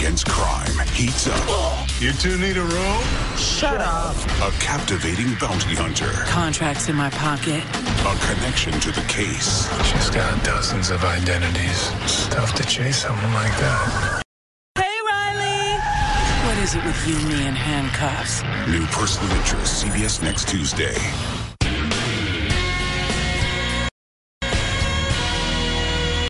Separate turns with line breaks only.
against crime heats up.
You two need a room?
Shut up.
A captivating bounty hunter.
Contracts in my pocket.
A connection to the case.
She's got dozens of identities. It's tough to chase someone like that.
Hey, Riley. What is it with you, me, and handcuffs?
New Person of Interest, CBS next Tuesday.